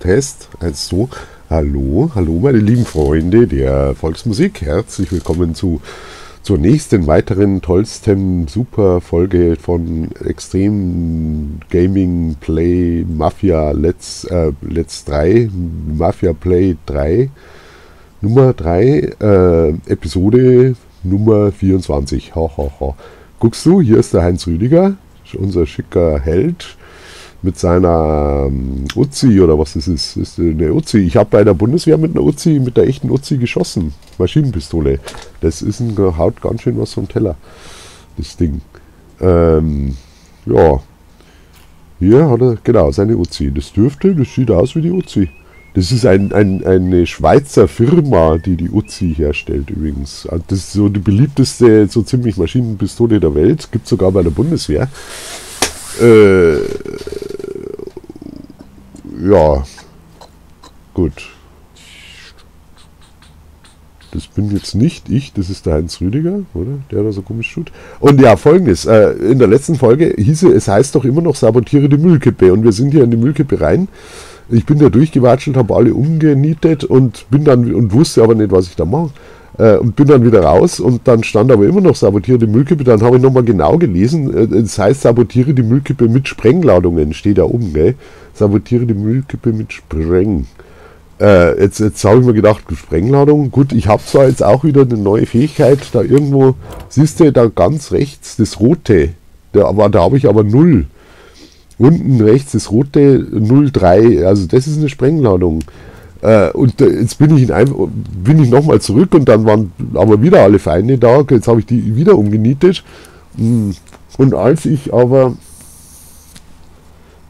Test, also hallo, hallo meine lieben Freunde der Volksmusik, herzlich willkommen zu zur nächsten weiteren tollsten super Folge von Extrem Gaming Play Mafia Let's äh, Let's 3 Mafia Play 3 Nummer 3 äh, Episode Nummer 24. Ha, ha, ha. Guckst du, hier ist der Heinz Rüdiger, unser schicker Held mit seiner ähm, Uzi oder was das ist. ist eine Uzi. Ich habe bei der Bundeswehr mit einer Uzi, mit der echten Uzi geschossen. Maschinenpistole. Das ist ein haut ganz schön was vom Teller. Das Ding. Ähm, ja. Hier hat er, genau, seine Uzi. Das dürfte, das sieht aus wie die Uzi. Das ist ein, ein, eine Schweizer Firma, die die Uzi herstellt übrigens. Das ist so die beliebteste, so ziemlich Maschinenpistole der Welt. Gibt sogar bei der Bundeswehr. Äh, ja, gut. Das bin jetzt nicht ich, das ist der Heinz Rüdiger, oder? Der da so komisch tut. Und ja, folgendes. Äh, in der letzten Folge hieß es, es heißt doch immer noch, sabotiere die Müllkippe. Und wir sind hier in die Müllkippe rein. Ich bin da durchgewatschelt, habe alle umgenietet und bin dann und wusste aber nicht, was ich da mache. Äh, und bin dann wieder raus und dann stand aber immer noch sabotiere die Müllkippe. Dann habe ich nochmal genau gelesen. Äh, es heißt sabotiere die Müllkippe mit Sprengladungen, steht da oben, gell? Sabotiere die Müllkippe mit Spreng. Äh, jetzt jetzt habe ich mir gedacht, Sprengladung, gut, ich habe zwar jetzt auch wieder eine neue Fähigkeit, da irgendwo, siehst du, da ganz rechts das rote, da, da habe ich aber null. Unten rechts das rote 03, also das ist eine Sprengladung. Äh, und äh, jetzt bin ich, ich nochmal zurück und dann waren aber wieder alle Feinde da. Jetzt habe ich die wieder umgenietet. Hm. Und als ich aber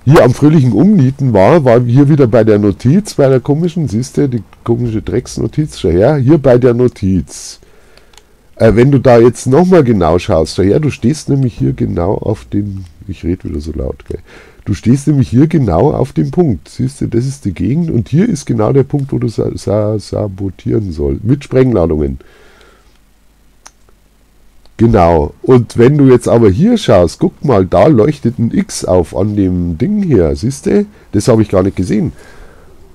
hier am fröhlichen Umnieten war, war hier wieder bei der Notiz, bei der komischen, siehst du, die komische Drecksnotiz, schau her, hier bei der Notiz. Äh, wenn du da jetzt nochmal genau schaust, schau her, du stehst nämlich hier genau auf dem, ich rede wieder so laut, gell. Du stehst nämlich hier genau auf dem Punkt. Siehst du, das ist die Gegend und hier ist genau der Punkt, wo du sa sa sabotieren sollst. Mit Sprengladungen. Genau. Und wenn du jetzt aber hier schaust, guck mal, da leuchtet ein X auf an dem Ding hier. Siehst du? Das habe ich gar nicht gesehen.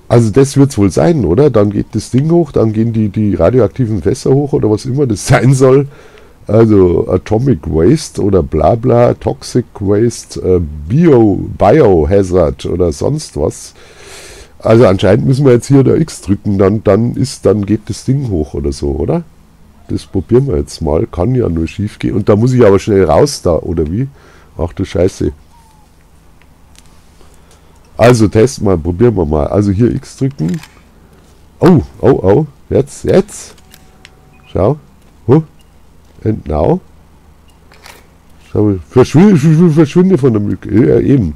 Also das wird es wohl sein, oder? Dann geht das Ding hoch, dann gehen die, die radioaktiven Fässer hoch oder was immer das sein soll. Also Atomic Waste oder Blabla, Toxic Waste, äh, Bio, Biohazard oder sonst was. Also anscheinend müssen wir jetzt hier der X drücken, dann, dann, ist, dann geht das Ding hoch oder so, oder? Das probieren wir jetzt mal. Kann ja nur schief gehen. Und da muss ich aber schnell raus da, oder wie? Ach du Scheiße. Also testen wir, probieren wir mal. Also hier X drücken. Oh, oh, oh. Jetzt, jetzt. Schau. And now? Verschwinde, verschwinde von der Mücke. Ja, eben.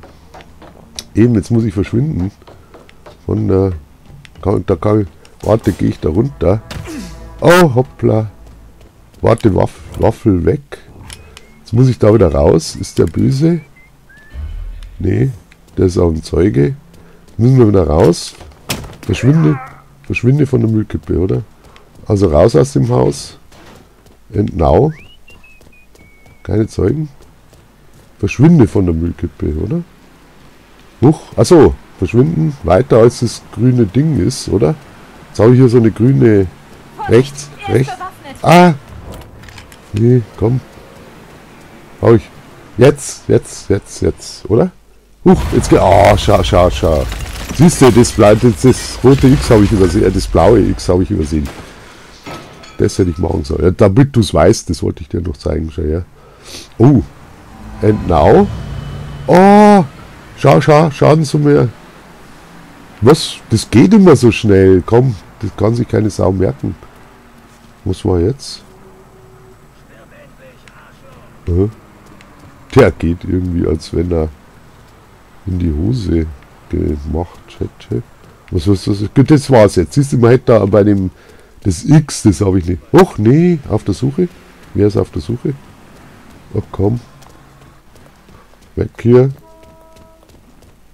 Eben, jetzt muss ich verschwinden. Von der. Da kann. Warte, gehe ich da runter. Oh, hoppla. Warte, Waff, Waffel weg. Jetzt muss ich da wieder raus. Ist der böse? Nee, der ist auch ein Zeuge. Jetzt müssen wir wieder raus. Verschwinde. Verschwinde von der Müllkippe, oder? Also raus aus dem Haus. And now? Keine Zeugen? Verschwinde von der Müllkippe, oder? Huch, achso, verschwinden weiter als das grüne Ding ist, oder? Jetzt habe ich hier so eine grüne... Rechts, rechts. Ah! Nee, komm. Hau ich. Jetzt, jetzt, jetzt, jetzt, oder? Huch, jetzt geht... Ah, oh, schau, schau, schau. Siehst du, das, das, das rote X habe ich übersehen, äh, das blaue X habe ich übersehen. Das hätte ich machen sollen. Ja, damit du es weißt, das wollte ich dir noch zeigen. Schau her. Oh. And now? Oh. Schau, schau, schauen Sie mir. Was? Das geht immer so schnell. Komm, das kann sich keine Sau merken. Was war jetzt? Äh? Der geht irgendwie, als wenn er in die Hose gemacht hätte. Was, was, was? Das war's jetzt. Siehst du, man hätte da bei dem das X, das habe ich nicht. Och, nee, auf der Suche. Wer ist auf der Suche? Ach komm. Weg hier.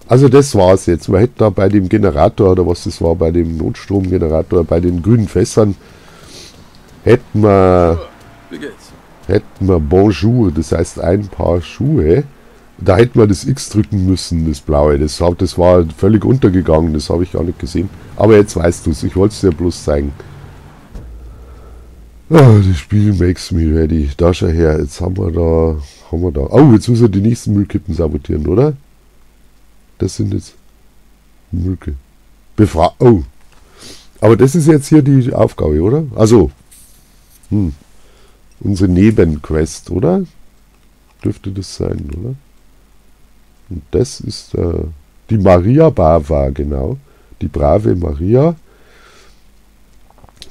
Also das war's jetzt. Man hätte da bei dem Generator oder was das war, bei dem Notstromgenerator, bei den grünen Fässern, hätten wir, hätten wir Bonjour, das heißt ein Paar Schuhe. Da hätte man das X drücken müssen, das blaue. Das, das war völlig untergegangen, das habe ich gar nicht gesehen. Aber jetzt weißt du es, ich wollte es dir bloß zeigen. Oh, das Spiel makes me ready. Da schau her, jetzt haben wir da, haben wir da. Oh, jetzt müssen wir die nächsten Müllkippen sabotieren, oder? Das sind jetzt Müllkippen. Befra oh. Aber das ist jetzt hier die Aufgabe, oder? Also, hm. Unsere Nebenquest, oder? Dürfte das sein, oder? Und das ist äh, die Maria Bava, genau. Die brave Maria.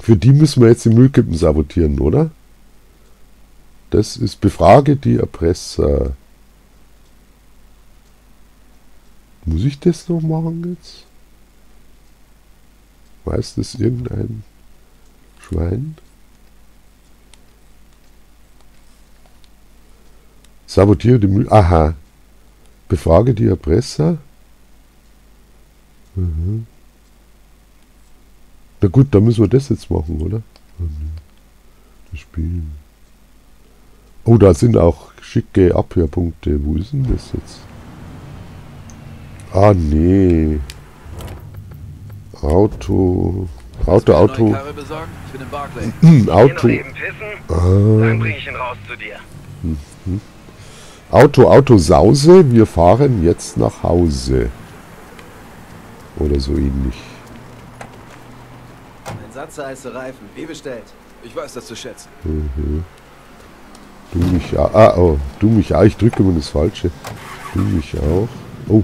Für die müssen wir jetzt die Müllkippen sabotieren, oder? Das ist Befrage die Erpresser. Muss ich das noch machen jetzt? Weiß das irgendein Schwein? Sabotiere die Müll. Aha. Befrage die Erpresser. Mhm. Na gut, dann müssen wir das jetzt machen, oder? Das Spiel. Oh, da sind auch schicke Abhörpunkte. Wo ist denn das jetzt? Ah, nee. Auto. Auto, Auto. Auto. Ah. Dann bring ich ihn raus zu dir. Mhm. Auto, Auto, Sause. Wir fahren jetzt nach Hause. Oder so ähnlich. Ein Satz heiße Reifen, wie bestellt. Ich weiß das zu schätzen. Mhm. Du mich auch. Ah, oh, du mich auch. Ich drücke immer das Falsche. Du mich auch. Oh.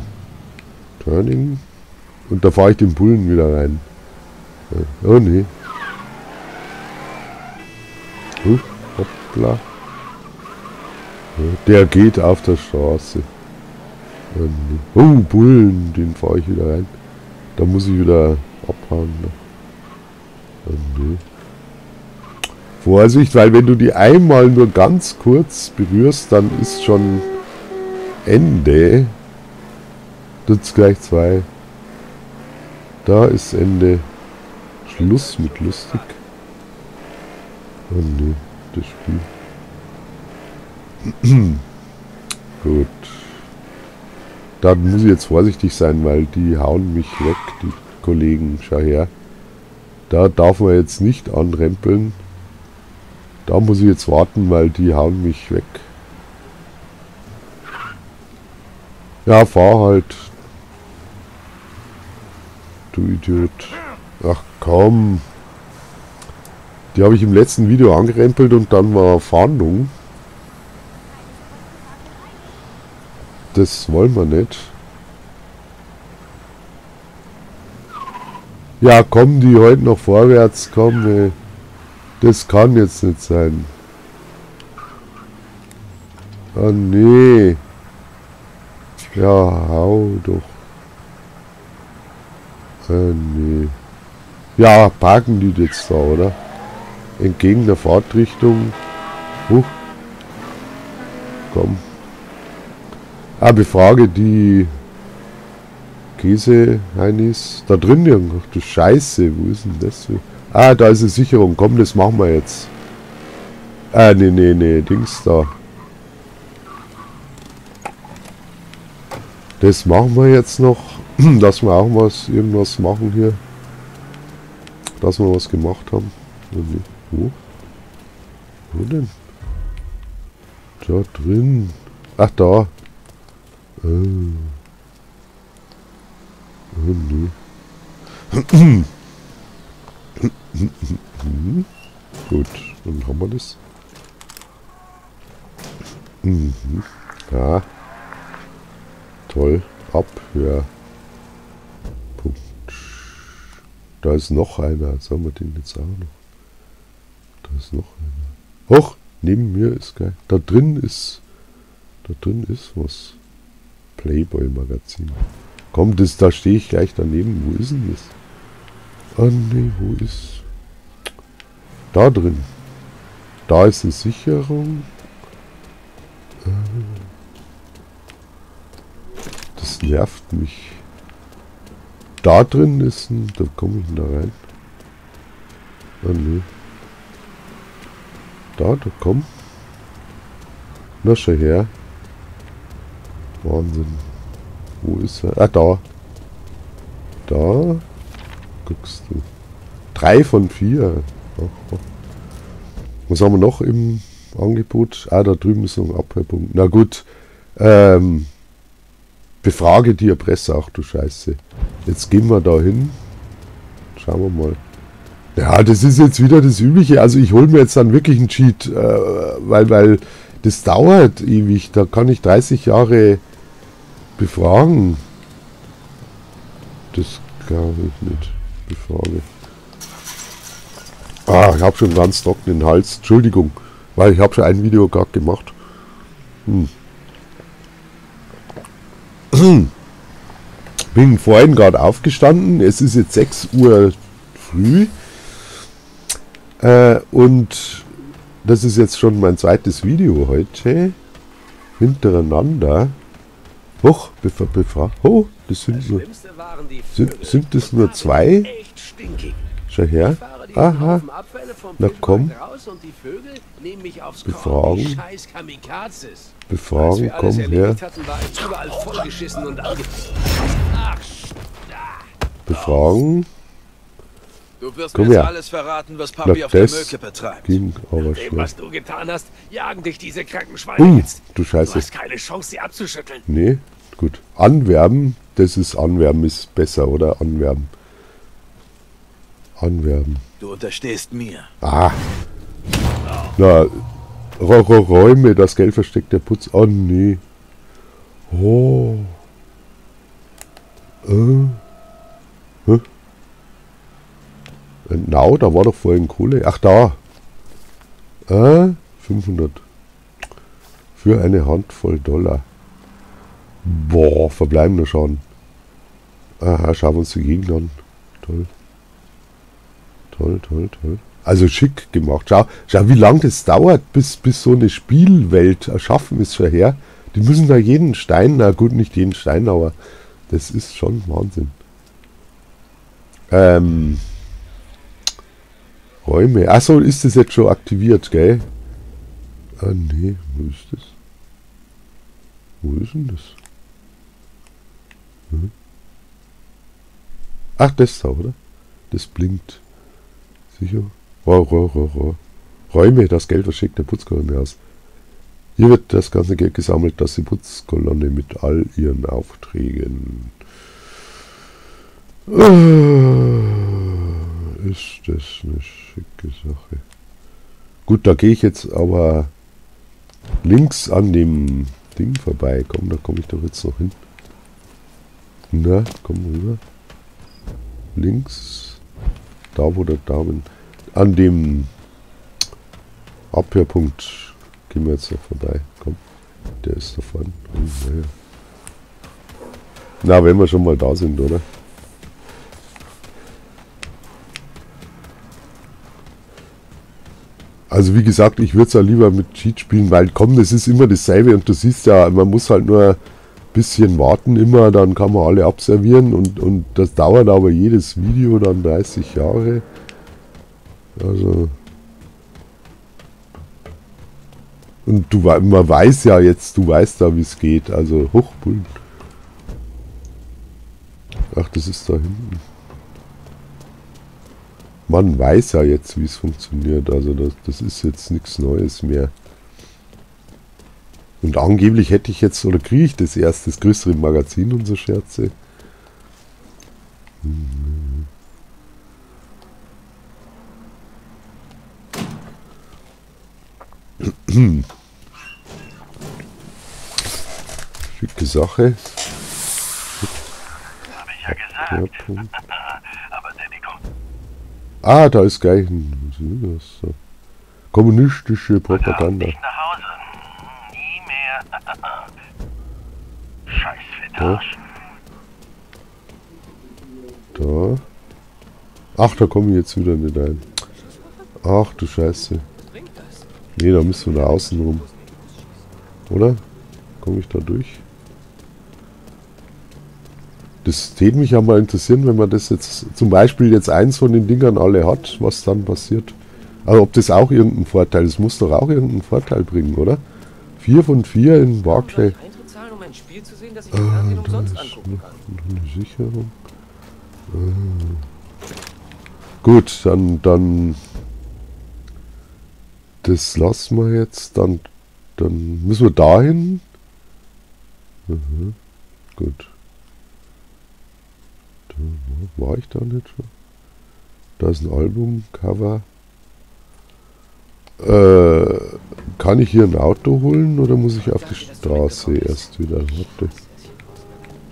Turning. Und da fahre ich den Bullen wieder rein. Oh nee. Uh, hoppla. Der geht auf der Straße. Oh, Bullen, den fahre ich wieder rein. Da muss ich wieder abhauen. Oh, nee. Vorsicht, weil wenn du die einmal nur ganz kurz berührst, dann ist schon Ende. Tut's gleich zwei. Da ist Ende. Schluss mit lustig. Oh ne, das Spiel. Gut. Da muss ich jetzt vorsichtig sein, weil die hauen mich weg, die Kollegen. Schau her. Da darf man jetzt nicht anrempeln. Da muss ich jetzt warten, weil die hauen mich weg. Ja, fahr halt. Du Idiot. Ach komm. Die habe ich im letzten Video angerempelt und dann war Fahndung. Das wollen wir nicht. Ja, kommen die heute noch vorwärts? Komm, ey. Das kann jetzt nicht sein. Oh nee. Ja, hau doch. Oh nee. Ja, parken die jetzt da, oder? Entgegen der Fahrtrichtung. Huch. Komm. Ah, befrage die Käse, Heinis. Da drin irgendwo. Du Scheiße, wo ist denn das? Ah, da ist eine Sicherung. Komm, das machen wir jetzt. Ah, nee, nee, nee. Dings da. Das machen wir jetzt noch. Dass wir auch was, irgendwas machen hier. Dass wir was gemacht haben. Wo? Wo denn? Da drin. Ach, da. Oh. Gut, dann haben wir das. Mhm. Ja. Toll. Abhör. Punkt. Da ist noch einer. Sollen wir den jetzt auch noch? Da ist noch einer. Hoch! Neben mir ist geil. Da drin ist. Da drin ist was. Playboy Magazin. Komm, das, da stehe ich gleich daneben. Wo ist denn das? Ah ne, wo ist... Da drin. Da ist eine Sicherung. Äh. Das nervt mich. Da drin ist ein... Da komme ich denn da rein? Ah ne. Da, da komm. Na, schau her. Wahnsinn. Wo ist er? Ah, da. Da. Guckst du. Drei von vier. Was haben wir noch im Angebot? Ah, da drüben ist noch ein Abhörpunkt. Na gut. Ähm, befrage die Erpresser. Ach du Scheiße. Jetzt gehen wir da hin. Schauen wir mal. Ja, das ist jetzt wieder das Übliche. Also ich hole mir jetzt dann wirklich einen Cheat, äh, weil, weil das dauert ewig. Da kann ich 30 Jahre befragen. Das glaube ich nicht. Befrage. Ah, ich habe schon ganz trockenen Hals. Entschuldigung, weil ich habe schon ein Video gerade gemacht. Hm. Bin vorhin gerade aufgestanden. Es ist jetzt 6 Uhr früh. Äh, und das ist jetzt schon mein zweites Video heute. Hintereinander. Hoch, bevor, bevor. Oh, das sind das nur. Sind, sind das nur zwei? Schau her. Aha. Na komm. Befragen. Befragen, komm her. Befragen. Du wirst Komm her. alles verraten, was Papi Na, auf der Möke betreibt. ging aber schnell. was du getan hast, jagen dich diese kranken Schweine Uh, jetzt. du Du Scheiße. hast keine Chance, sie abzuschütteln. Nee, gut. Anwerben, das ist Anwerben, ist besser, oder? Anwerben. Anwerben. Du unterstehst mir. Ah. Na, Räume, das Geld versteckt der Putz. Oh, nee. Oh. Äh. Hä? Genau, da war doch vorhin Kohle. Ach, da. Äh, 500. Für eine Handvoll Dollar. Boah, verbleibender Schaden. Aha, schauen wir uns die Gegend an. Toll. Toll, toll, toll. Also schick gemacht. Schau, schau wie lange das dauert, bis, bis so eine Spielwelt erschaffen ist schon her. Die müssen da jeden Stein, na gut, nicht jeden Stein, aber das ist schon Wahnsinn. Ähm, Räume. Achso, ist das jetzt schon aktiviert, gell? Ah, nee, wo ist das? Wo ist denn das? Hm? Ach, das da, oder? Das blinkt. Sicher? Ro, ro, ro, ro. Räume, das Geld verschickt der Putzkolonne aus. Hier wird das ganze Geld gesammelt, das die Putzkolonne mit all ihren Aufträgen. Äh, Ist das eine schicke Sache. Gut, da gehe ich jetzt aber links an dem Ding vorbei. Komm, da komme ich doch jetzt noch hin. Na, komm rüber. Links. Da, wo der Daumen. An dem Abhörpunkt gehen wir jetzt noch vorbei. Komm, der ist da vorne. Naja. Na, wenn wir schon mal da sind, oder? Also wie gesagt, ich würde es ja lieber mit Cheat spielen, weil komm, das ist immer dasselbe und du siehst ja, man muss halt nur bisschen warten immer, dann kann man alle abservieren und, und das dauert aber jedes Video dann 30 Jahre. Also. Und du man weiß ja jetzt, du weißt ja, wie es geht. Also Hochpullen. Ach, das ist da hinten. Man weiß ja jetzt, wie es funktioniert. Also das, das ist jetzt nichts Neues mehr. Und angeblich hätte ich jetzt, oder kriege ich das erst, das größere Magazin und so Scherze. Hm. Schicke Sache. Habe ich ja gesagt. Aber Danny kommt Ah, da ist gleich ein was ist das? Kommunistische Propaganda. nicht nach Hause. Scheiß. Da. Ach, da komme ich jetzt wieder nicht ein. Ach du Scheiße. Nee, da müssen wir da außen rum. Oder? Komme ich da durch? Das täte mich ja mal interessieren, wenn man das jetzt zum Beispiel jetzt eins von den Dingern alle hat, was dann passiert. Also ob das auch irgendeinen Vorteil, das muss doch auch irgendeinen Vorteil bringen, oder? Vier von vier in Barclay. Um ein Spiel zu sehen, das ich im Fernsehen umsonst angucken kann. Eine Sicherung. Ah. Gut, dann, dann. Das lassen wir jetzt. Dann, dann müssen wir dahin. Mhm. Gut. Da, war ich da nicht schon? Da ist ein Albumcover. Äh, kann ich hier ein Auto holen oder muss ich auf die Straße erst wieder? Warte.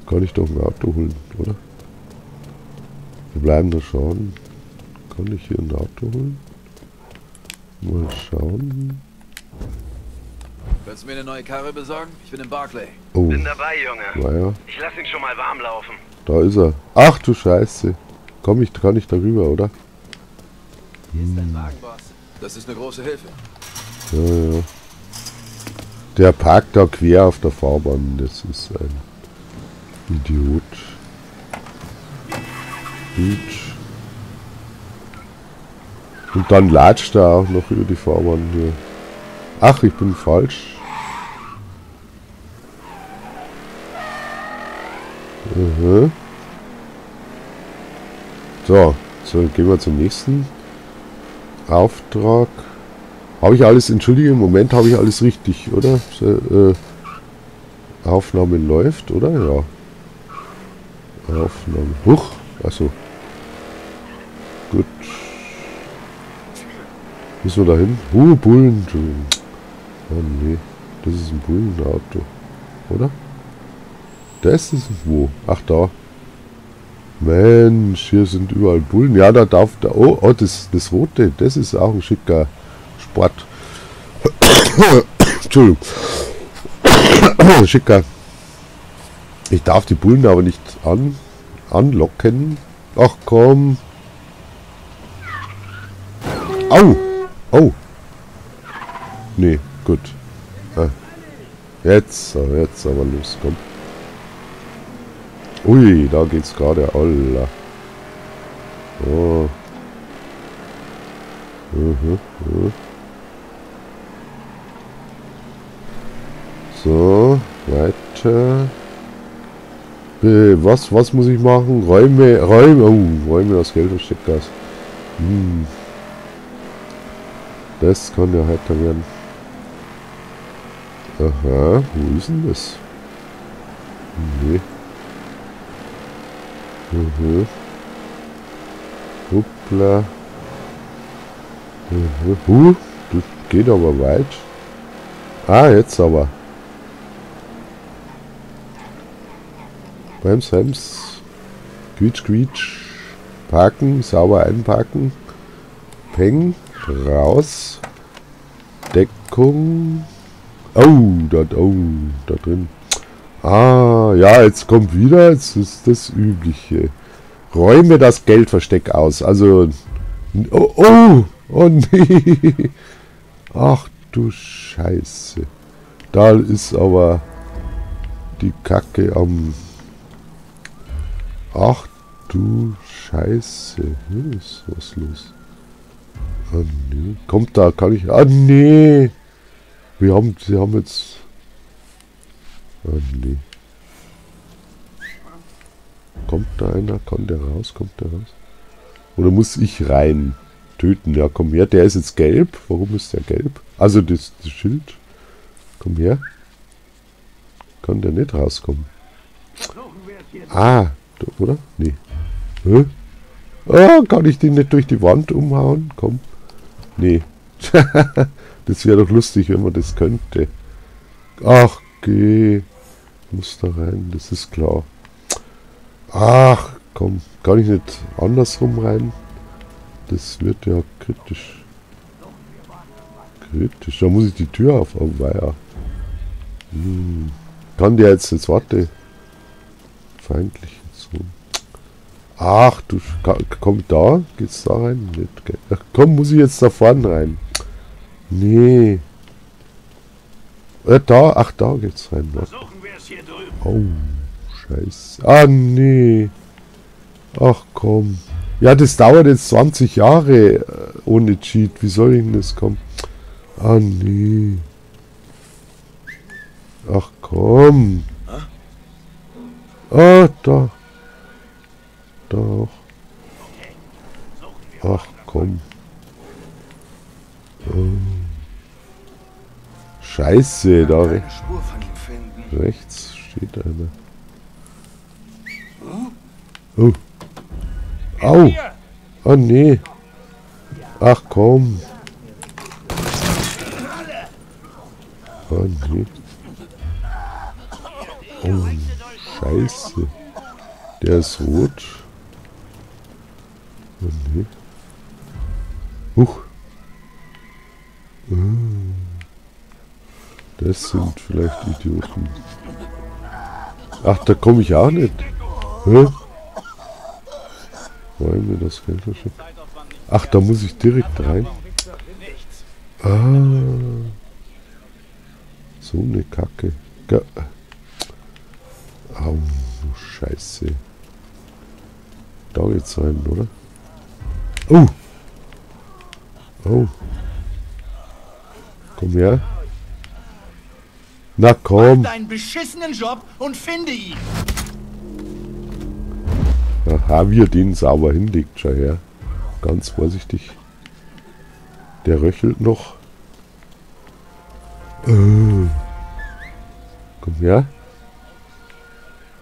Kann ich doch ein Auto holen, oder? Verbleibender Schaden. Kann ich hier ein Auto holen? Mal schauen. Willst du mir eine neue Karre besorgen? Ich bin in Barclay. Oh, Bin dabei, Junge. naja, Ich lass ihn schon mal warm laufen. da ist er. Ach du Scheiße. Komm ich, kann ich darüber, oder? Hier ist dein Wagen, Boss. Das ist eine große Hilfe. Ja, ja. Der parkt da quer auf der Fahrbahn. Das ist ein Idiot. Gut. Und dann latscht er auch noch über die Fahrbahn hier. Ach, ich bin falsch. Mhm. So, so gehen wir zum nächsten Auftrag. Habe ich alles, entschuldige, im Moment habe ich alles richtig, oder? Äh, Aufnahme läuft, oder? Ja. Aufnahme. Huch, achso. Gut. Müssen wir da hin? Uh, Bullen. Oh nee, das ist ein Bullenauto. Oder? Das ist wo? Ach da. Mensch, hier sind überall Bullen. Ja, da darf da. Oh, oh das, das rote, das ist auch ein schicker Sport. Entschuldigung. schicker. Ich darf die Bullen aber nicht an, anlocken. Ach komm. Au! Oh! Nee, gut. Ah. Jetzt, jetzt aber los, komm. Ui, da geht's gerade. Allah. Oh. Mhm, mhm. So, weiter. Äh, was, was muss ich machen? Räume, Räume, oh, Räume das Geld aus Steckgas. Hm. Das kann ja heiter werden. Aha, wo ist denn das? Nee. Mhm. Hoppla. Mhm. Das geht aber weit. Ah, jetzt aber. Brems, Brems. Quietsch, quietsch. Parken, sauber einparken. Peng, raus. Deckung. Oh, da, oh, da drin. Ah, ja, jetzt kommt wieder, jetzt ist das Übliche. Räume das Geldversteck aus. Also, oh, oh, oh nee. Ach du Scheiße. Da ist aber die Kacke am... Ach du Scheiße. Hier ist was los. Ah nee. Kommt da, kann ich... Ah nee. Wir haben, sie haben jetzt... Ah nee. Kommt da einer? Kann der raus? Kommt der raus? Oder muss ich rein? Töten. Ja, komm her. Der ist jetzt gelb. Warum ist der gelb? Also das, das Schild. Komm her. Kann der nicht rauskommen? Ah, oder? Nee. Hä? Ah, kann ich den nicht durch die Wand umhauen? Komm. Nee. das wäre doch lustig, wenn man das könnte. Ach, geh. Muss da rein, das ist klar. Ach, komm. Kann ich nicht andersrum rein? Das wird ja kritisch. Kritisch. Da muss ich die Tür auf. Oh, weia. Hm. Kann der jetzt, jetzt warte. Feindlich. So. Ach, du, komm da, geht's da rein? Nicht, gell? Ach, komm, muss ich jetzt da vorne rein? Nee. Äh, da, ach, da geht's rein. Warte. Versuchen wir es hier drüben. Oh, scheiße. Ah, nee. Ach, komm. Ja, das dauert jetzt 20 Jahre äh, ohne Cheat. Wie soll ich denn das kommen? Ah, nee. Ach, komm. Ah, da. Da auch. Ach komm. Ähm. Scheiße, da re Keine Spur von ihm finden. rechts steht einer. Oh. Au. Oh nee. Ach komm. Oh nee. Oh, scheiße. Der ist rot. Oh nee. Huch. Das sind vielleicht Idioten. Ach, da komme ich auch nicht. Hä? Wollen wir das verschiffen? Ach, da muss ich direkt rein. Ah. So eine Kacke. Au, Scheiße. Da geht's rein, oder? Oh! Oh. Komm her. Na komm. deinen beschissenen Job und finde ihn. Aha, wie er den sauber hinlegt, schau her. Ganz vorsichtig. Der röchelt noch. Äh. Komm her.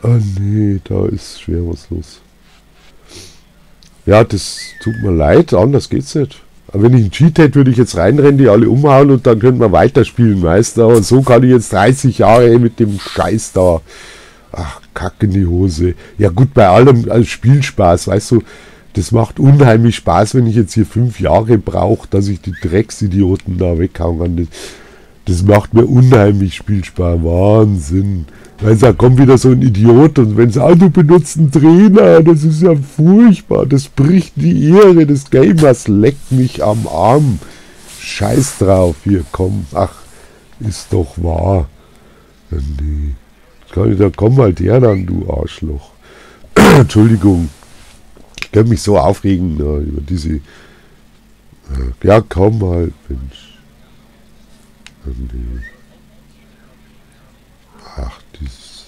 Ah nee, da ist schwer was los. Ja, das tut mir leid, anders geht's nicht. Aber wenn ich einen Cheat hätte, würde ich jetzt reinrennen, die alle umhauen und dann könnte man weiterspielen, Meister. Und so kann ich jetzt 30 Jahre mit dem Scheiß da. Ach, Kack in die Hose. Ja gut, bei allem als Spielspaß, weißt du, das macht unheimlich Spaß, wenn ich jetzt hier fünf Jahre brauche, dass ich die Drecksidioten da weghauen kann. Das, das macht mir unheimlich Spielspaß. Wahnsinn. Weil da kommt wieder so ein Idiot und wenn sie, ah, du benutzt einen Trainer, das ist ja furchtbar. Das bricht die Ehre des Gamers, leckt mich am Arm. Scheiß drauf, hier, komm. Ach, ist doch wahr. Nee. Ich, da komm halt her dann, du Arschloch. Entschuldigung. Ich kann mich so aufregen ja, über diese. äh, Ja, komm halt, Mensch. Ach, dieses.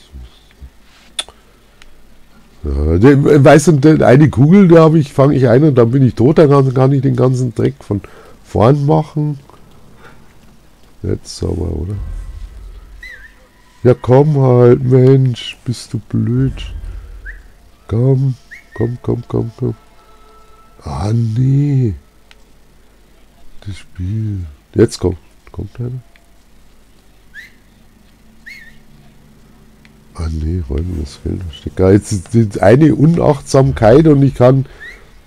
Ja, der- weißt du, eine Kugel, da habe ich, fange ich ein und dann bin ich tot, dann kann, ich den ganzen Dreck von vorn machen. Jetzt sauber, oder? Ja, komm halt, Mensch, bist du blöd. Komm, komm, komm, komm, komm. Ah, nee. Das Spiel. Jetzt kommt, kommt einer. Ah, nee, räumen das Filterstecker. Jetzt ist die eine Unachtsamkeit und ich kann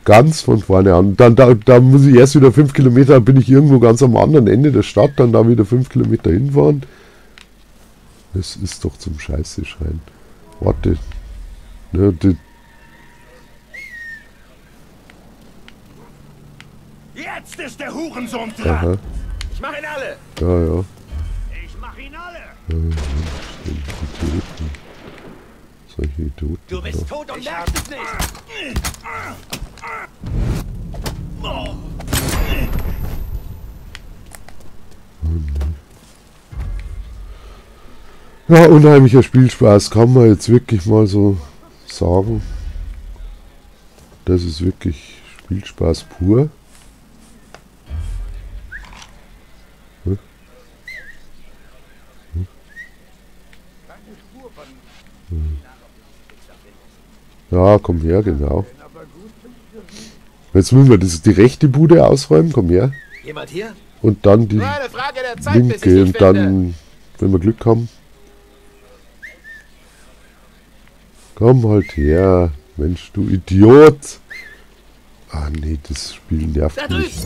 ganz von vorne an. Dann, da, da muss ich erst wieder fünf Kilometer, bin ich irgendwo ganz am anderen Ende der Stadt, dann da wieder fünf Kilometer hinfahren. Das ist doch zum Scheiße schreien. Warte. Ne, die, Jetzt ist der Hurensohn dran. aha, Ich mach ihn alle! ja, ja. Ich mach ihn alle. Idioten. Solche Idioten. Du bist da. tot und merkst es nicht. Ja, unheimlicher Spielspaß, kann man jetzt wirklich mal so sagen. Das ist wirklich Spielspaß pur. Hm? Hm? Ja, komm her, genau. Jetzt müssen wir das, die rechte Bude ausräumen, komm her. Jemand hier? Und dann die Nur eine Frage der Zeit, bis ich linke und dann, wenn wir Glück haben. Komm halt her, Mensch, du Idiot. Ah nee, das Spiel nervt Da mich.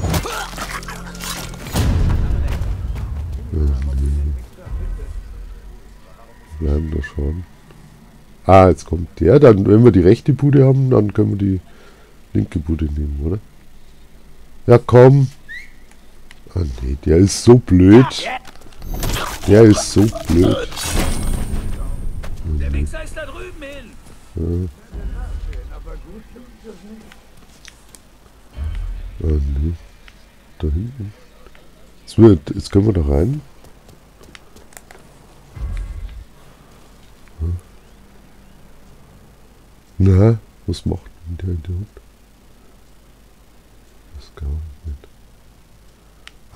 drüben! Bleiben da schon. Ah, jetzt kommt der. Dann, wenn wir die rechte Bude haben, dann können wir die linke Bude nehmen, oder? Ja, komm. Ah nee, der ist so blöd. Der ist so blöd. Der Wichser ist da drüben hin. Ah, nee. Da hinten. Wird, jetzt können wir da rein. Hm. Na, was macht denn der Idiot? Das ich nicht.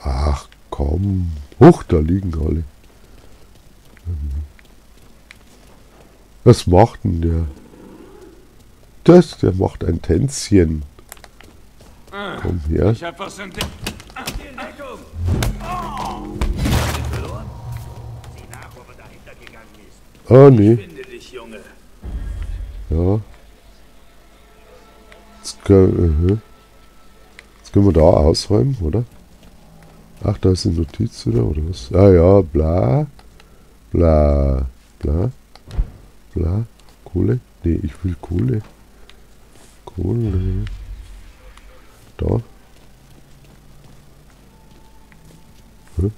Ach komm. Hoch, da liegen alle. Was macht denn der? Das, der macht ein Tänzchen. Komm her. Ich hab was entdeckt. Ah, nee. Finde dich, Junge. Ja. Jetzt können, uh Jetzt können wir da ausräumen, oder? Ach, da ist eine Notiz wieder, oder was? Ah ja, bla. Bla. Bla. Bla. Kohle? Nee, ich will Kohle. Kohle. Da. Hä?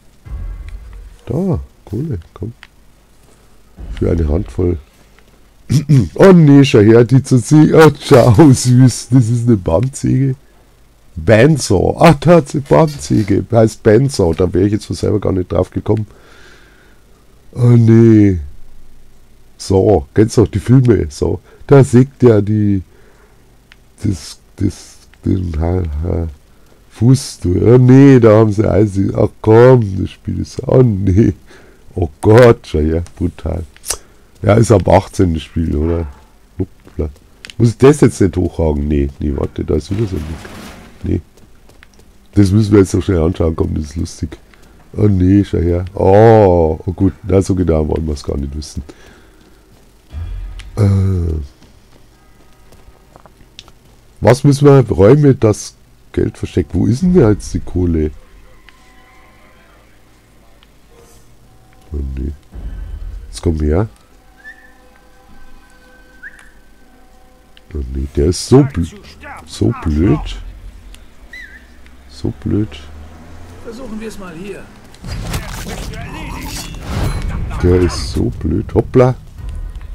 Da, Kohle, komm. Für eine Handvoll. oh nee, schau her, die zu sehen. Oh, schau, süß. Das ist eine Bandsäge. Bandsaw. Ach, da hat sie Bandsäge. Heißt Bandsaw. Da wäre ich jetzt von selber gar nicht drauf gekommen. Oh nee. So, kennst du auch die Filme? So, da sägt ja die. Das. Das. Den ha, ha, Fuß durch. Oh nee, da haben sie Eis. Ach komm, das Spiel ist. Oh nee. Oh Gott, schau her, brutal. Ja, ist ab 18 das Spiel, oder? Hoppla. Muss ich das jetzt nicht hochhaken? Nee, nee, warte, da ist wieder so ein Ding. Nee. Das müssen wir jetzt noch schnell anschauen, komm, das ist lustig. Oh nee, schau her. Oh, oh gut, na so genau wollen wir es gar nicht wissen. Äh. Was müssen wir? Räume das Geld versteckt. Wo ist denn jetzt die Kohle? Oh nee. Jetzt komm her. Oh nee, der ist so, bl so blöd. So blöd. Versuchen wir es mal hier. Der ist so blöd. Hoppla.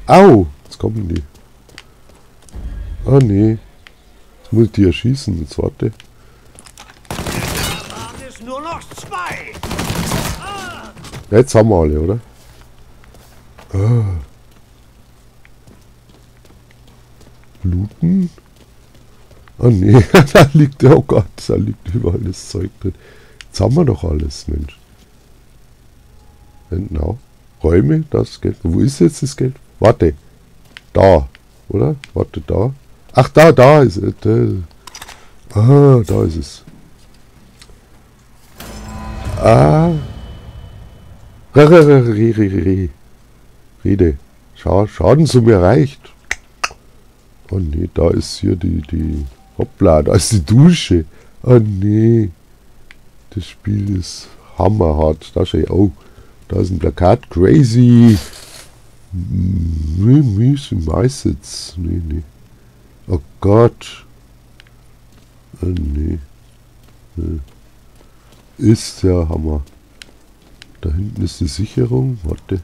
Au! Jetzt kommen die. Oh nee. Muss ich die erschießen. Jetzt warte. Waren es nur noch zwei. Jetzt haben wir alle, oder? Ah. Looten? Oh nee, da liegt, oh Gott, da liegt überall das Zeug drin. Jetzt haben wir doch alles, Mensch. Genau. Räume, das Geld. Wo ist jetzt das Geld? Warte. Da, oder? Warte, da. Ach, da, da ist es. Ah, da ist es. Ah. Re, re, re, re, re, re. Rede. Scha Schaden zu mir reicht. Oh nee, da ist hier die, die. Hoppla, da ist die Dusche. Oh nee. Das Spiel ist hammerhart. Da ich, oh, da ist ein Plakat. Crazy. Mies meistens. Nee, nee. Oh Gott. Oh nee. nee. Ist der Hammer. Da hinten ist die Sicherung. Warte.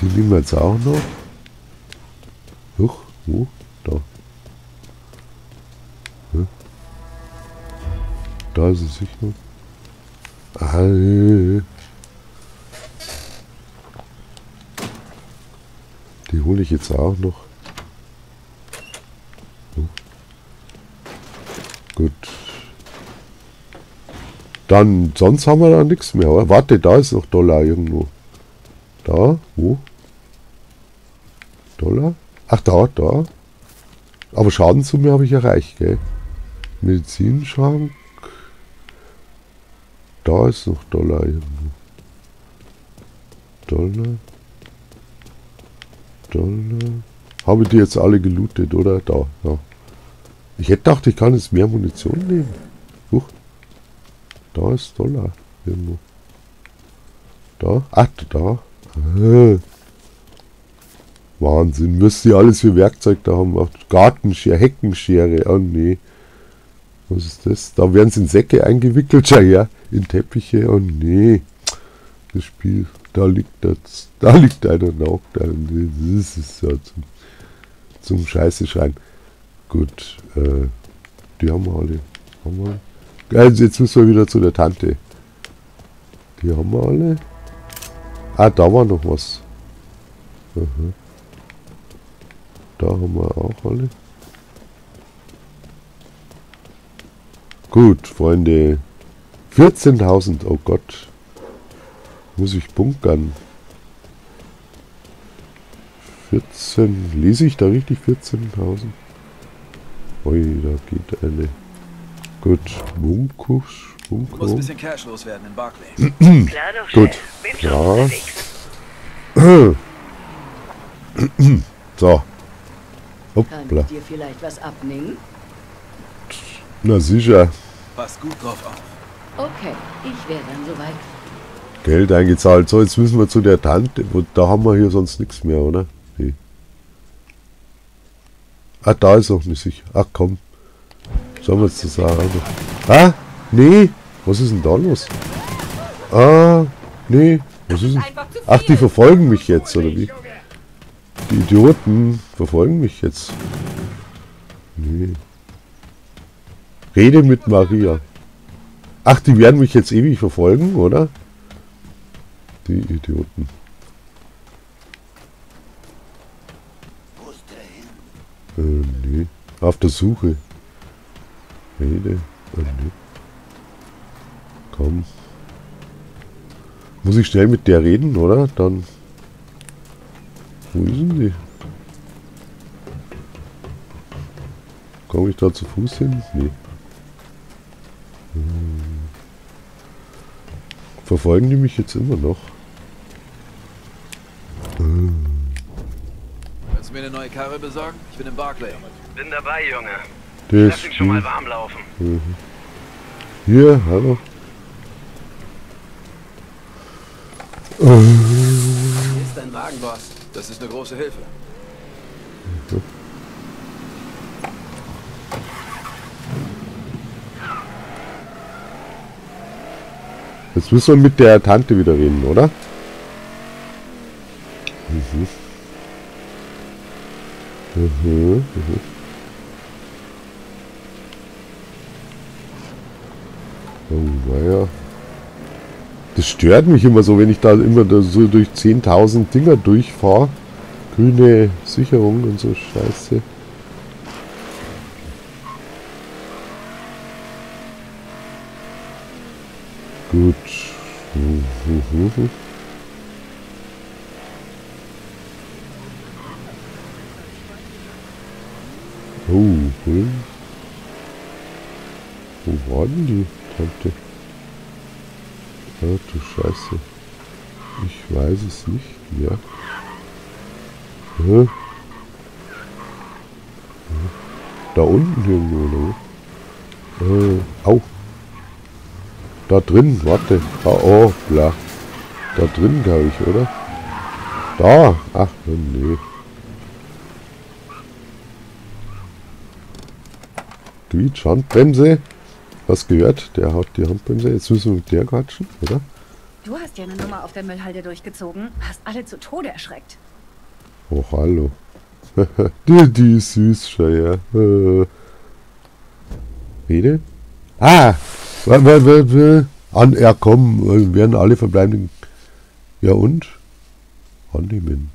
Die nehmen wir jetzt auch noch. Huch, wo? Da. Da ist die Sicherung. Ah, Die hole ich jetzt auch noch. So. Gut. Dann, sonst haben wir da nichts mehr. Oder? Warte, da ist noch Dollar irgendwo. Da? Wo? Dollar? Ach, da, da. Aber Schadensumme habe ich erreicht, gell? Medizinschrank. Da ist noch Dollar irgendwo. Dollar. Dollar. Habe die jetzt alle gelootet, oder? Da, ja. Ich hätte gedacht, ich kann jetzt mehr Munition nehmen. Huch. Da ist Dollar. Irgendwo. Da. Ach, da. Ah. Wahnsinn. Müsste ihr alles für Werkzeug da haben. Auch Gartenschere, Heckenschere. Oh nee. Was ist das? Da werden sie in Säcke eingewickelt. Ja, ja. In Teppiche. Oh nee. Das Spiel. Da liegt das. Da liegt einer noch. Das ist ja zum, zum Scheiße schreien. Gut. Äh, die haben wir alle. Haben wir. Also jetzt müssen wir wieder zu der Tante. Die haben wir alle. Ah, da war noch was. Aha. da haben wir auch alle. Gut, Freunde. 14.000, oh Gott. Muss ich bunkern. 14, lese ich da richtig 14.000? Ui, da geht eine. Gut, Bunkus, Muss ein bisschen Cash loswerden in Barclay. Klar doch, Gut. Ja. So. Kann Hoppla. ich dir vielleicht was abnehmen? Na sicher. Passt gut drauf auf. Okay, ich wäre dann soweit. Geld eingezahlt. So, jetzt müssen wir zu der Tante. Da haben wir hier sonst nichts mehr, oder? Nee. Ah, da ist noch nicht sicher. Ach komm. Schauen wir uns das an. Ah, nee. Was ist denn da los? Ah, nee. Was ist denn? Ach, die verfolgen mich jetzt, oder wie? Die Idioten verfolgen mich jetzt. Nee. Rede mit Maria. Ach, die werden mich jetzt ewig verfolgen, oder? Die Idioten. Wo ist der hin? Äh, nee. Auf der Suche. Rede. Äh, nee. Komm. Muss ich schnell mit der reden, oder? Dann. Wo ist denn die? Komme ich da zu Fuß hin? Nee. Hm. Verfolgen die mich jetzt immer noch? Kannst du mir eine neue Karre besorgen? Ich bin in Barclay. Bin dabei, Junge. Der Lass ihn schon mal warm laufen. hier, hallo. Hier ist dein Wagen, Boss. Das ist eine große Hilfe. Jetzt müssen wir mit der Tante wieder reden, oder? Mhm. Mhm, mhm. Oh, naja. Das stört mich immer so, wenn ich da immer da so durch 10.000 Dinger durchfahre. Grüne Sicherung und so Scheiße. Gut. Mhm, mhm, mhm. Oh, cool. Wo war denn die Tante? Ah, du Scheiße. Ich weiß es nicht mehr. Hä? Da unten irgendwo, oder? Äh, au. Da drin, warte. Ah, oh, bla. Da drin, glaube ich, oder? Da. Ach, nee. Quietsch, Handbremse. Hast gehört? Der hat die Handbremse. Jetzt müssen wir mit der quatschen, oder? Du hast ja eine Nummer auf der Müllhalde durchgezogen, hast alle zu Tode erschreckt. Oh, hallo. die, die ist süß, schau her. Äh. Rede? Ah! An, ja komm, äh, werden alle verbleibenden... Ja und? Annehmen.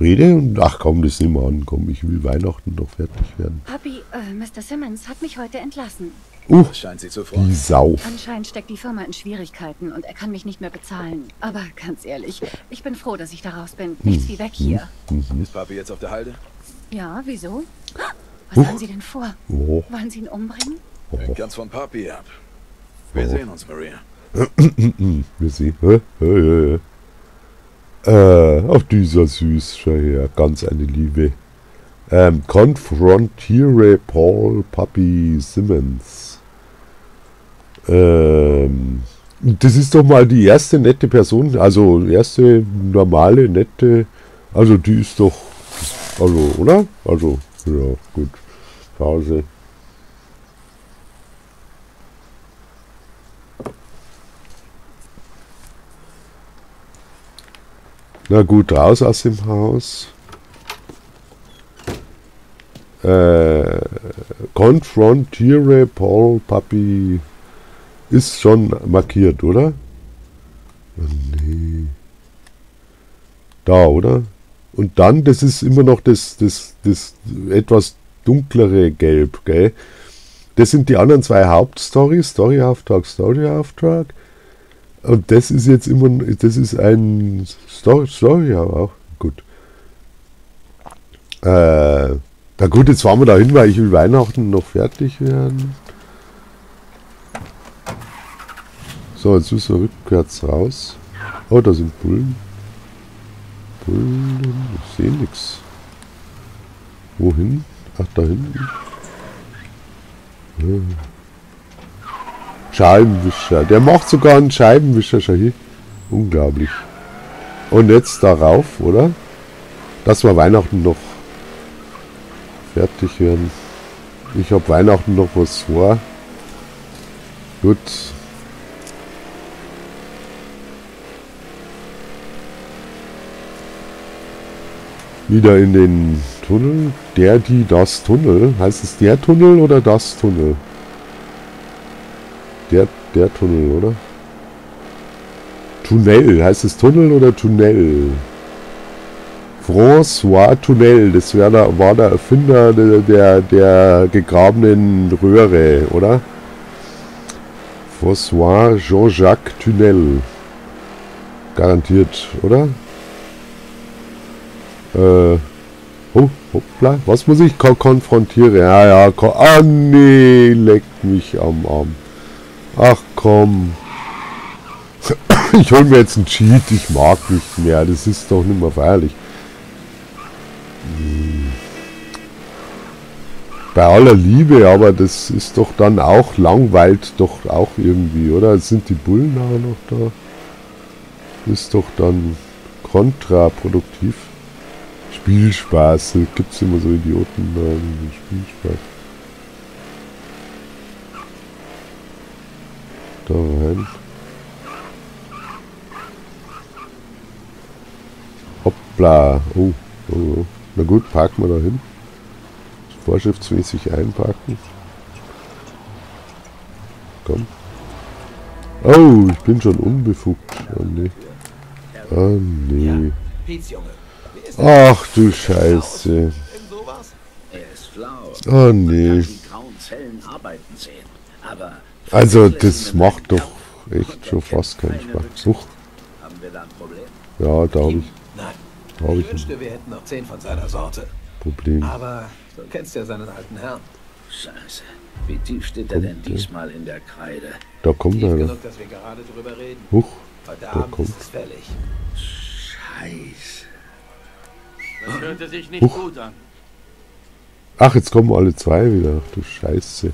Rede und... Ach komm, das nehmen wir an. Komm, ich will Weihnachten noch fertig werden. Papi, äh, Mr. Simmons hat mich heute entlassen. Uh, Das scheint sie zu freuen. die Sau. Anscheinend steckt die Firma in Schwierigkeiten und er kann mich nicht mehr bezahlen. Aber ganz ehrlich, ich bin froh, dass ich da raus bin. Nichts wie weg hier. Ist Papi jetzt auf der Halde? Ja, wieso? Was haben Sie denn vor? Oh, Wollen Sie ihn umbringen? Hängt ganz von Papi ab. Wir sehen uns, Maria. wir sehen. Hä? Hä, hä, hä. Äh, ach, dieser süß, her. Ganz eine Liebe. Ähm, Confrontiere Paul Puppy Simmons. Ähm, das ist doch mal die erste nette Person, also erste normale, nette, also die ist doch, also, oder? Also, ja, gut. Pause. Na gut, raus aus dem Haus. Äh, Confrontiere Paul Puppy ist schon markiert, oder? Nee. Da, oder? Und dann, das ist immer noch das, das, das etwas dunklere Gelb, gell? Das sind die anderen zwei Hauptstories, Storyauftrag, Storyauftrag. Und das ist jetzt immer, das ist ein Story, Story aber auch gut. Äh, na gut, jetzt fahren wir da hin, weil ich will Weihnachten noch fertig werden. So, jetzt müssen wir rückwärts raus. Oh, da sind Bullen. Bullen, ich sehe nichts. Wohin? Ach, da hinten. Ja. Scheibenwischer. Der macht sogar einen Scheibenwischer, Shahi. Unglaublich. Und jetzt darauf, oder? Dass wir Weihnachten noch fertig werden. Ich habe Weihnachten noch was vor. Gut. Wieder in den Tunnel. Der, die, das Tunnel. Heißt es der Tunnel oder das Tunnel? Der, der Tunnel, oder? Tunnel. Heißt es Tunnel oder Tunnel? François Tunnel, das der, war der Erfinder der, der, der gegrabenen Röhre, oder? François Jean-Jacques Tunnel. Garantiert, oder? Äh, oh, hoppla. Was muss ich ko konfrontieren? Ja, ja, ko ah nee, leckt mich am Arm. Ach komm. Ich hol mir jetzt einen Cheat, ich mag nicht mehr. Das ist doch nicht mehr feierlich. Bei aller Liebe, aber das ist doch dann auch langweilt doch auch irgendwie, oder? Sind die Bullen auch noch da? Ist doch dann kontraproduktiv. Spielspaß, gibt es immer so Idioten da, Spielspaß. Da rein. Hoppla. Oh, oh, oh. Na gut, parken wir da hin. Vorschriftsmäßig einparken. Komm. Oh, ich bin schon unbefugt. Oh nee. Oh nee. Ach du Scheiße. Oh nee. Also das macht doch echt schon fast keinen Spaß. Huch. Ja, da habe ich. Da habe ich. wünschte, wir hätten noch zehn von seiner Sorte. Problem. Aber du kennst ja seinen alten Herrn. Scheiße. Wie tief steht er denn diesmal in der Kreide? Da kommt Tief einer. genug, dass wir gerade drüber reden. Huch. Heute Da Abend kommt. ist es fällig. Scheiße. Das hörte sich nicht Huch. gut an. Ach, jetzt kommen alle zwei wieder. Ach du Scheiße.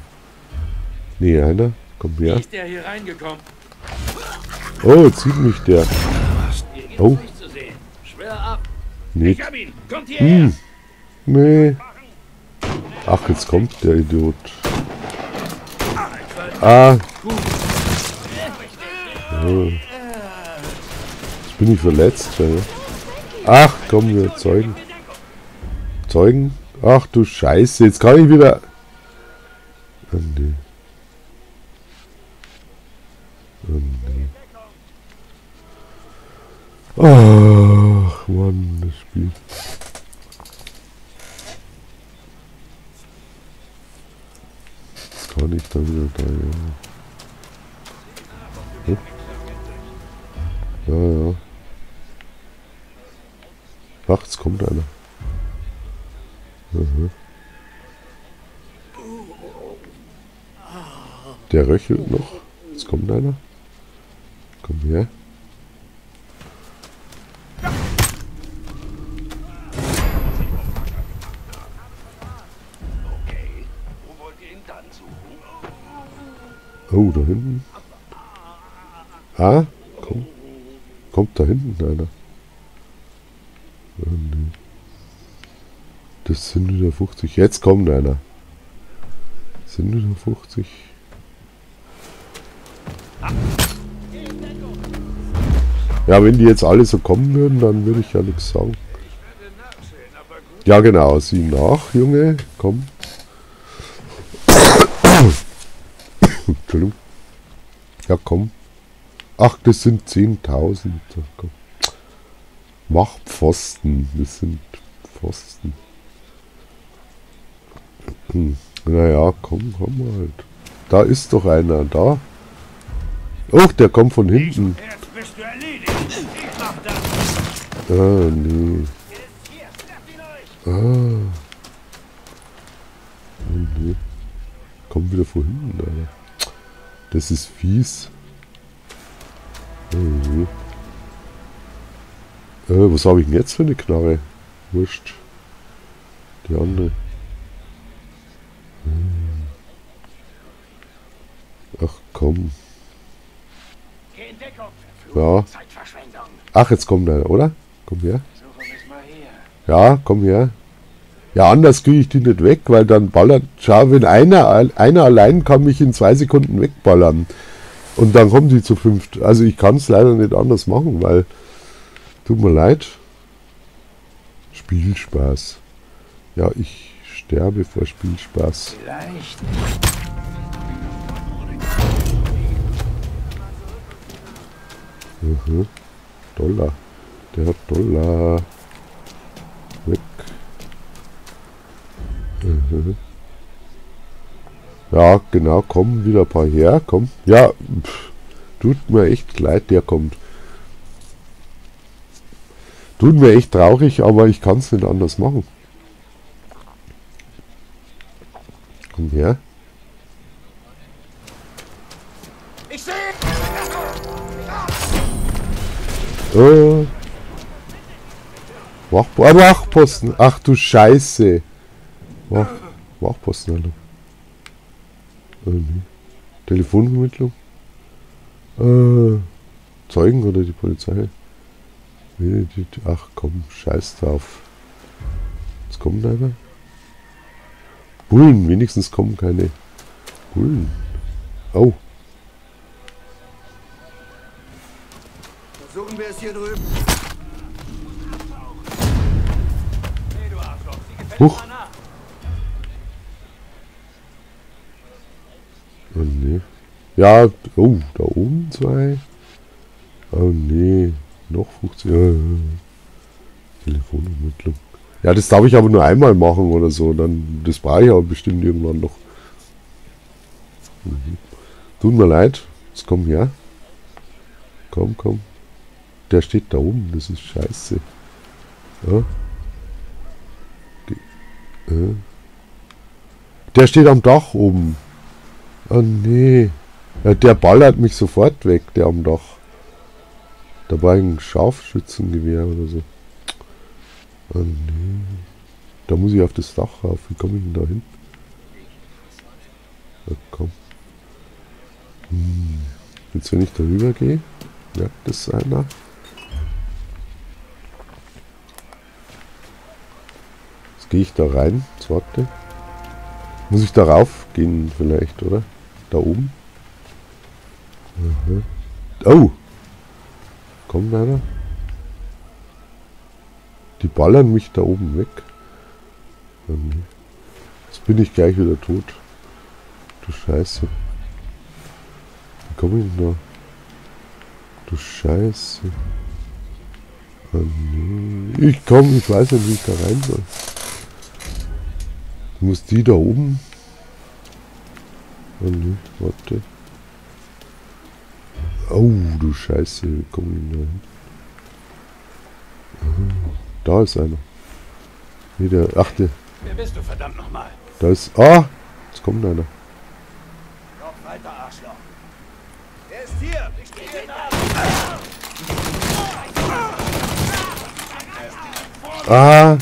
Nee, einer. Komm Wie her. ist der hier reingekommen? Oh, jetzt sieht mich der. Oh. hierher. Hm. Nee. Ach, jetzt kommt der Idiot. Ah. Oh. Jetzt bin ich verletzt. Ja. Ach, komm, wir Zeugen. Zeugen? Ach du Scheiße, jetzt kann ich wieder... Oh, nee. Oh, nee. Ach, Mann, das Spiel. Jetzt kann ich da wieder da, ja. Ja, ja. Ach, jetzt kommt einer. Mhm. Der röchelt noch. Jetzt kommt einer. Komm her. Oh, da hinten. Ah, komm. Kommt da hinten einer. Oh, nee. Das sind wieder 50. Jetzt kommt einer. Sind wieder 50. Ja, wenn die jetzt alle so kommen würden, dann würde ich ja nichts sagen. Ja, genau. Sieh nach, Junge. Komm. Entschuldigung. Ja, komm. Ach, das sind 10.000. Komm. Wachpfosten. Das sind Pfosten. Hm. Naja, komm, komm halt. Da ist doch einer, da. Oh, der kommt von hinten. Ah, nee. Ah. Oh, nee. Kommt wieder von hinten, Alter. Das ist fies. Oh, nee. Äh, was habe ich denn jetzt für eine Knarre? Wurscht. Die andere. Hm. Ach komm. Ja. Ach, jetzt kommt einer, oder? Komm her. Ja, komm her. Ja, anders kriege ich die nicht weg, weil dann ballert. Schau, wenn einer, einer allein kann mich in zwei Sekunden wegballern. Und dann kommen die zu fünft. Also ich kann es leider nicht anders machen, weil. Tut mir leid. Spielspaß. Ja, ich sterbe vor Spielspaß. Vielleicht. Mhm. Dollar. Der hat Dollar. Weg. Mhm. Ja, genau, kommen wieder ein paar her. Komm. Ja, pff, tut mir echt leid, der kommt. Tut mir echt traurig, aber ich kann es nicht anders machen. Komm her. Ich sehe. Äh. Wach ah, Wachposten. Ach du Scheiße. Wach Wachposten, Alter. Äh, nee. Telefonvermittlung. Äh, Zeugen oder die Polizei? Die, ach komm, scheiß drauf. Jetzt kommt einer. Bullen, wenigstens kommen keine Bullen. Oh, Versuchen wir es hier drüben. Huch. Oh nee. Ja, oh, da oben zwei. Oh nee, noch 50. Äh, Telefonvermittlung. Ja, das darf ich aber nur einmal machen oder so. Dann, das brauche ich aber bestimmt irgendwann noch. Mhm. Tut mir leid. Jetzt komm her. Komm, komm. Der steht da oben. Das ist scheiße. Ja. Äh. Der steht am Dach oben. Oh nee. Ja, der ballert mich sofort weg, der am Dach. Da war ein Scharfschützengewehr oder so. Oh nee. Da muss ich auf das Dach rauf. Wie komme ich denn da hin? Ja, komm. Hm. Jetzt wenn ich darüber gehe, merkt das einer. Jetzt gehe ich da rein. Jetzt warte. Muss ich darauf gehen vielleicht, oder? Da oben? Mhm. Oh! Kommt einer? Die ballern mich da oben weg. Nee. Jetzt bin ich gleich wieder tot. Du Scheiße. Wie komme ich denn da? Du Scheiße. Nee. Ich komm, ich weiß nicht, wie ich da rein soll. Ich muss die da oben. Nee, warte. Oh, du Scheiße, wie komme ich denn da hin? Ah, Da ist einer. Nee, der, ach, der, Wer bist du, verdammt nochmal? da ist, ah, jetzt kommt einer. Noch weiter, Arschloch. Er ist hier. Ich stehe ihn ab. Ah,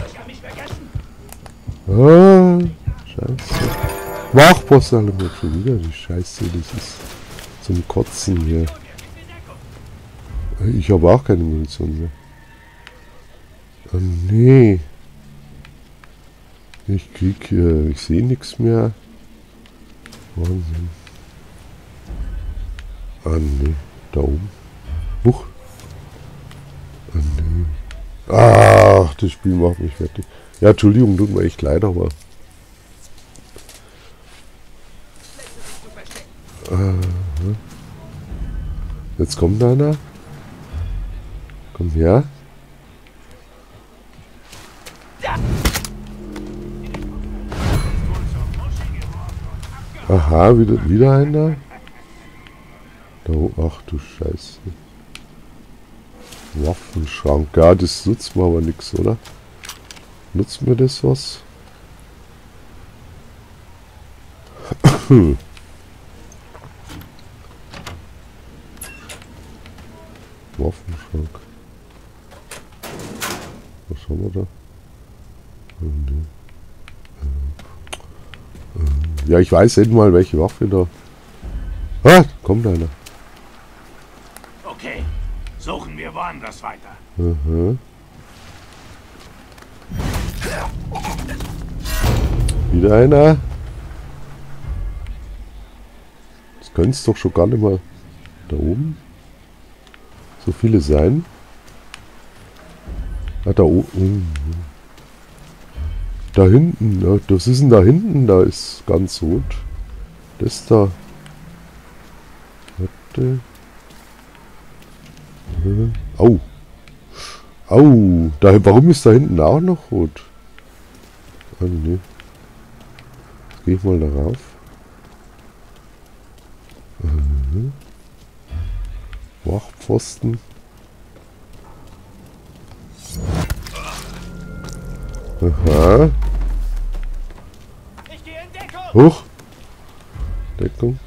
Das kann mich vergessen. ah, Scheiße. Wachpost alle mal schon wieder, die Scheiße, das ist zum Kotzen hier. Ich habe auch keine Munition mehr. Oh nee. Ich krieg, äh, ich sehe nichts mehr. Wahnsinn. Ah nee, da oben. Huch. Ah nee. Ach, das Spiel macht mich fertig. Ja, Entschuldigung, tut mir echt leid, aber. Jetzt kommt einer. Komm her. Aha, wieder, wieder einer. Da, ach du Scheiße. Waffenschrank. Ja, das nutzt mir aber nichts, oder? Nutzt mir das was? Waffenschrank. Was haben wir da? Äh, nee. Äh, äh, Ja, ich weiß nicht mal, welche Waffe da. Ah, kommt einer. Okay, suchen wir woanders weiter. Aha. Wieder einer. Das könnte es doch schon gar nicht mal da oben so viele sein. Ah, da oben. Da hinten. Ja, das ist denn da hinten? Da ist ganz rot. Das da. Warte. Au. Au. Da, warum ist da hinten auch noch rot? Ah, nee. Jetzt gehe ich mal darauf. Wachpfosten. Aha. Hoch. Deckung.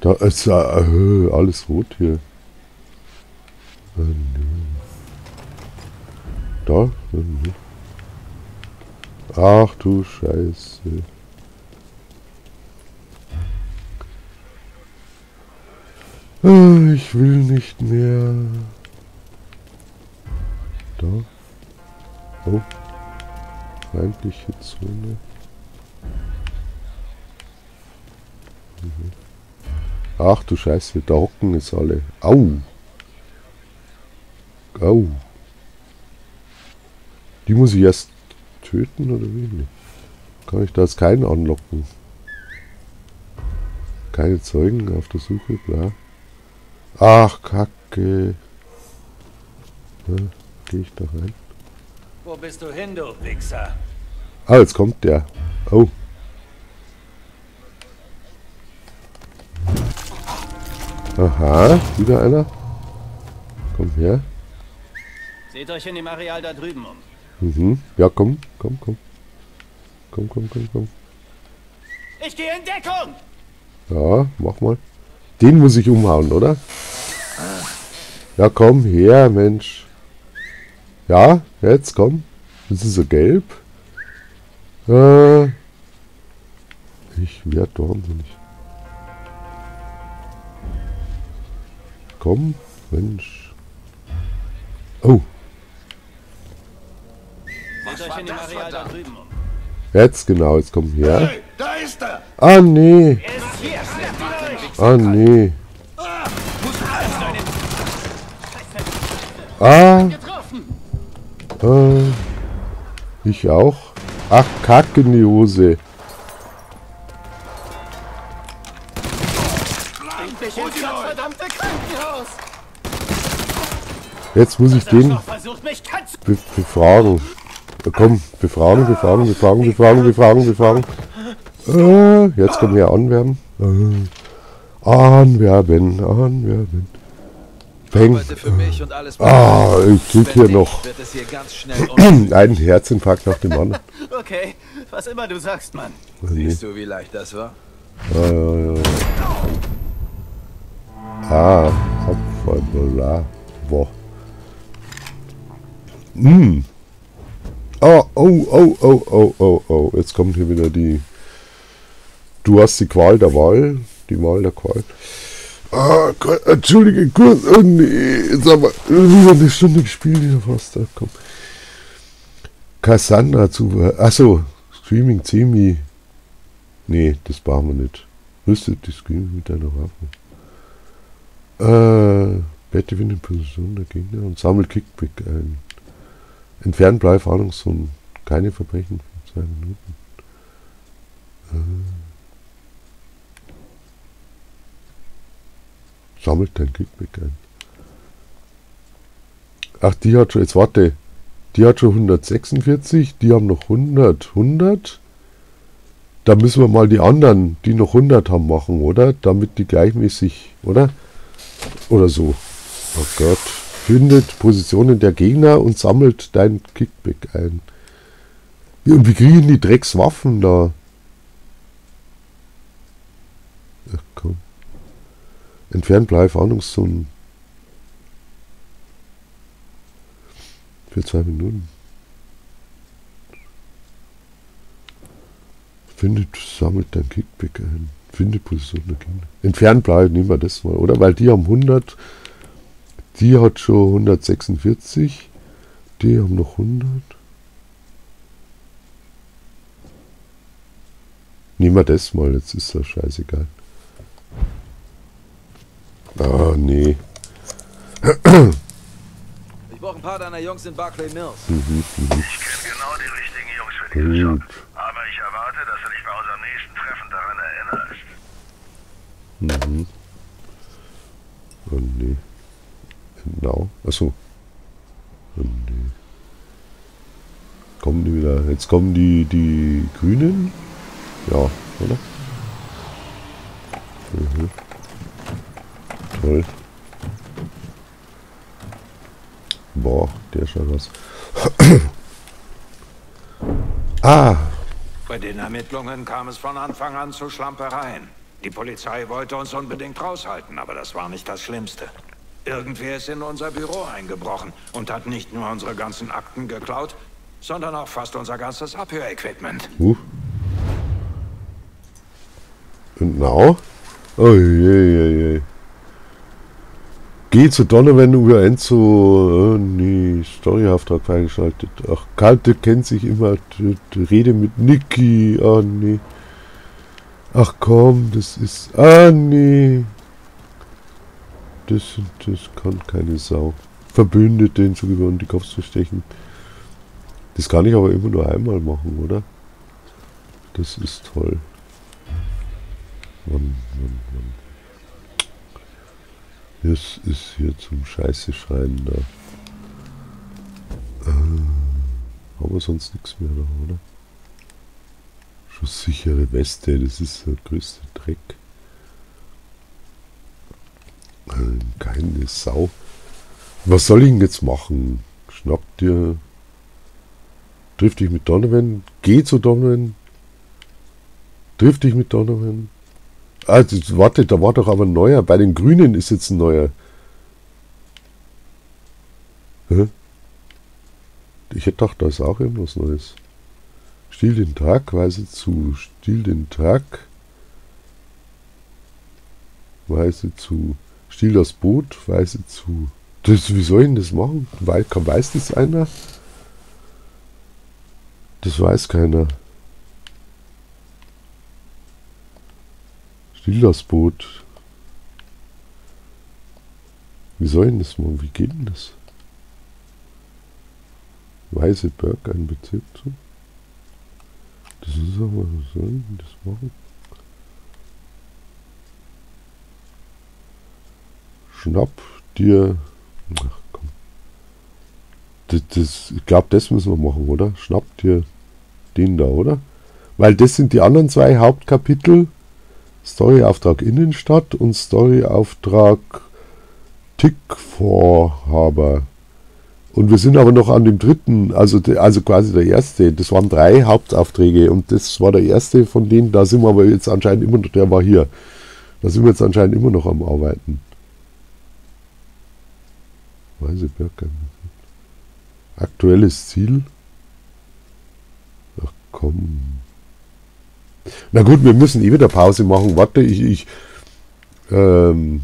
Da ist ja äh, alles rot hier. Nee. Da? Nee. Ach du Scheiße. Ich will nicht mehr. Da. Oh. Feindliche Zone. Mhm. Ach du Scheiße, da hocken es alle. Au. Au. Die muss ich erst töten oder wie? Kann ich da jetzt keinen anlocken? Keine Zeugen auf der Suche, bla. Ach, Kacke. Ja, Gehe ich da rein? Wo bist du hin, du Wichser? Ah, jetzt kommt der. Oh. Aha, wieder einer. Komm her. Seht euch in dem Areal da drüben um. Mhm. Ja, komm, komm, komm. Komm, komm, komm, komm. Ich gehe in Deckung! Ja, mach mal. Den muss ich umhauen, oder? Ja, komm her, Mensch. Ja, jetzt komm. Das ist so gelb. Äh, ich werd wahnsinnig. Komm, Mensch. Oh, jetzt genau, jetzt komm her. Hey, da ist er! Ah, nee. Ah, nee. Ah. Äh, ich auch. Ach, Kack in die Hose. Jetzt muss ich den be befragen. Ja, komm, befragen, befragen, befragen, befragen, befragen, befragen. Äh, jetzt kommen wir anwerben. Äh, anwerben, anwerben. Und alles Ah, ich krieg hier noch nicht, wird es hier ganz schnell un einen Herzinfarkt nach dem anderen. Okay, was immer du sagst, Mann. Nee. Siehst du, wie leicht das war? Ja, ja, ja. Ah, Kopfball, Boah. Hm. Oh, oh, oh, oh, oh, oh, oh. Jetzt kommt hier wieder die. Du hast die Qual der Wahl. Die Wahl der Qual. Ah, Gott, entschuldige, kurz. Oh nee, jetzt haben wir wieder eine Stunde gespielt wieder fast. Da, komm. Cassandra zu. Achso, Streaming Zemi. Nee, das brauchen wir nicht. Rüstet die Screen mit einer Waffe. Äh, Bette in Position der Gegner und sammelt Kickback ein. Entfernt Bleifahndungszone. Keine Verbrechen für zwei Minuten. Äh, sammelt dein Kickback ein. Ach, die hat schon, jetzt warte. Die hat schon 146, die haben noch 100, 100. Da müssen wir mal die anderen, die noch 100 haben, machen, oder? Damit die gleichmäßig, oder? Oder so. Oh Gott. Findet Positionen der Gegner und sammelt dein Kickback ein. Und wie kriegen die Dreckswaffen da? Ach komm. Entfernt Bleifahndungszonen. Für zwei Minuten. Findet, sammelt dein Kickback ein. Findet Position der Gegner. Entfernt bleiben, nehmen wir das mal, oder? Weil die haben 100. Die hat schon 146. Die haben noch 100. Nehmen wir das mal, jetzt ist das scheißegal. Ah, nee. Ich brauche ein paar deiner Jungs in Barclay Mills. Ich kenne genau die richtigen Jungs für diesen Job. Aber ich erwarte, dass du dich bei unserem nächsten Treffen daran erinnerst. Mhm. Oh nee. Genau. Achso. Oh nee. Kommen die wieder. Jetzt kommen die, die Grünen. Ja, oder? Mhm. Toll. Boah, der schaut was. ah, Bei den Ermittlungen kam es von Anfang an zu Schlampereien. Die Polizei wollte uns unbedingt raushalten, aber das war nicht das Schlimmste. Irgendwer ist in unser Büro eingebrochen und hat nicht nur unsere ganzen Akten geklaut, sondern auch fast unser ganzes Abhörequipment. Uh. Und now? Oh je, je, je. Geh zu Donovan über Enzo. Oh, nee, Storyauftrag freigeschaltet. Ach, Kalte kennt sich immer. Rede mit Niki. Oh nee. Ach komm, das ist. Ah nee. Das, das kann keine Sau. Verbündete hinzugewonnen, um die Kopf zu stechen. Das kann ich aber immer nur einmal machen, oder? Das ist toll. Mann, Mann, Mann. Das ist hier zum Scheiße schreien da. Äh, haben wir sonst nichts mehr da, oder? Schusssichere Weste, das ist der größte Dreck. Äh, keine Sau. Was soll ich denn jetzt machen? Schnapp dir. Triff dich mit Donovan. Geh zu Donovan. Triff dich mit Donovan. Also, warte, da war doch aber ein neuer. Bei den Grünen ist jetzt ein neuer. Hä? Ich hätte gedacht, da ist auch irgendwas Neues. Stiel den Tag, weise zu. Stiel den Tag. Weise zu. Stiel das Boot, weise zu. Das, wie soll ich denn das machen? Kann, weiß das einer? Das weiß keiner. Das Boot. Wie soll denn das machen? Wie geht denn das? Weiße Berg, ein Bezirk zu. Das ist aber, wie soll denn das machen? Schnapp dir. Ach komm. Das, das, ich glaube, das müssen wir machen, oder? Schnapp dir den da, oder? Weil das sind die anderen zwei Hauptkapitel. Storyauftrag Innenstadt und Storyauftrag Tickvorhaber. Und wir sind aber noch an dem dritten, also, also quasi der erste. Das waren drei Hauptaufträge und das war der erste von denen. Da sind wir aber jetzt anscheinend immer noch, der war hier. Da sind wir jetzt anscheinend immer noch am Arbeiten. Weiße Bergheim. Aktuelles Ziel. Ach komm. Na gut, wir müssen eh wieder Pause machen. Warte, ich, ich ähm,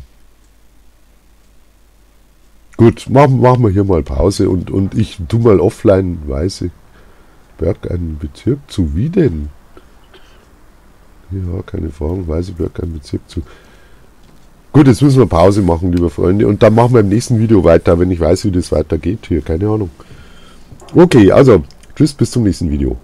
gut, machen, machen wir hier mal Pause und, und ich tu mal offline Weiße Berg einen Bezirk zu. Wie denn? Ja, keine Fragen. Weiße Berg einen Bezirk zu. Gut, jetzt müssen wir Pause machen, liebe Freunde. Und dann machen wir im nächsten Video weiter, wenn ich weiß, wie das weitergeht hier. Keine Ahnung. Okay, also, tschüss, bis zum nächsten Video.